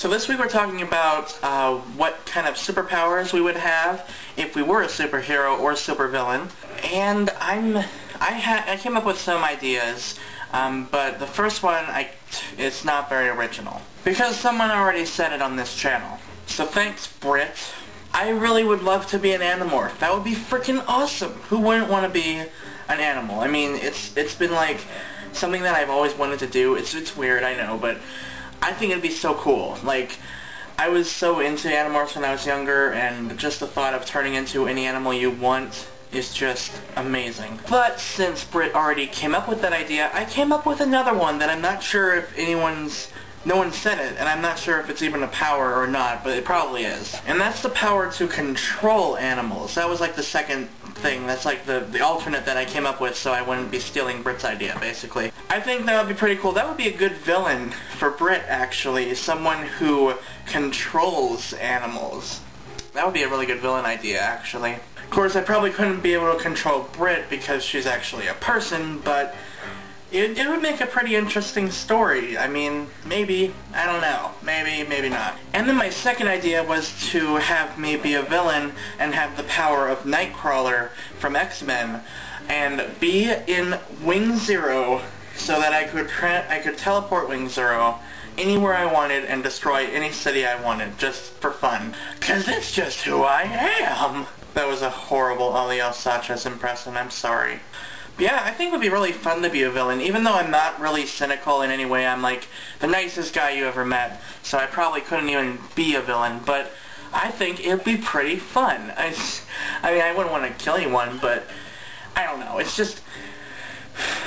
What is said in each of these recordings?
So this week we're talking about uh, what kind of superpowers we would have if we were a superhero or a supervillain. And I'm, I, I came up with some ideas, um, but the first one, I, it's not very original. Because someone already said it on this channel. So thanks, Brit. I really would love to be an Animorph. That would be freaking awesome. Who wouldn't want to be an animal? I mean, it's it's been like something that I've always wanted to do. It's it's weird, I know, but I think it'd be so cool. Like, I was so into Animorphs when I was younger, and just the thought of turning into any animal you want is just amazing. But since Britt already came up with that idea, I came up with another one that I'm not sure if anyone's no one said it, and I'm not sure if it's even a power or not, but it probably is. And that's the power to control animals. That was like the second thing. That's like the, the alternate that I came up with so I wouldn't be stealing Brit's idea, basically. I think that would be pretty cool. That would be a good villain for Brit, actually. Someone who controls animals. That would be a really good villain idea, actually. Of course, I probably couldn't be able to control Brit because she's actually a person, but it, it would make a pretty interesting story. I mean, maybe, I don't know. Maybe, maybe not. And then my second idea was to have me be a villain and have the power of Nightcrawler from X-Men and be in Wing Zero so that I could I could teleport Wing Zero anywhere I wanted and destroy any city I wanted just for fun. Cause that's just who I am! That was a horrible Ali Al Saachez impression, I'm sorry yeah, I think it would be really fun to be a villain, even though I'm not really cynical in any way. I'm like the nicest guy you ever met, so I probably couldn't even be a villain, but I think it'd be pretty fun. I, I mean, I wouldn't want to kill anyone, but I don't know. It's just,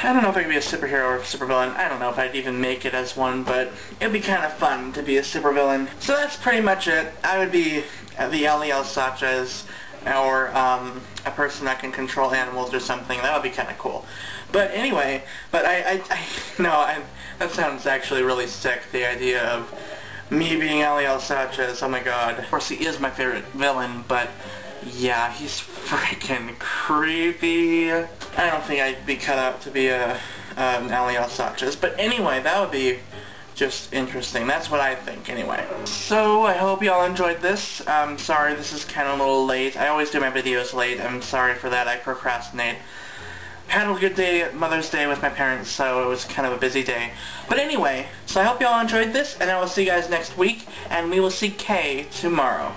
I don't know if I could be a superhero or a supervillain. I don't know if I'd even make it as one, but it'd be kind of fun to be a supervillain. So that's pretty much it. I would be the Ali Al Saachez or um, a person that can control animals or something. That would be kind of cool. But anyway, but I, I, I no, I, that sounds actually really sick, the idea of me being Ali Al Saachez, oh my god. Of course, he is my favorite villain, but yeah, he's freaking creepy. I don't think I'd be cut out to be a, um, Ali Al Saachez, but anyway, that would be just interesting. That's what I think, anyway. So, I hope y'all enjoyed this. I'm sorry this is kind of a little late. I always do my videos late. I'm sorry for that. I procrastinate. Had a good day Mother's Day with my parents, so it was kind of a busy day. But anyway, so I hope y'all enjoyed this, and I will see you guys next week, and we will see Kay tomorrow.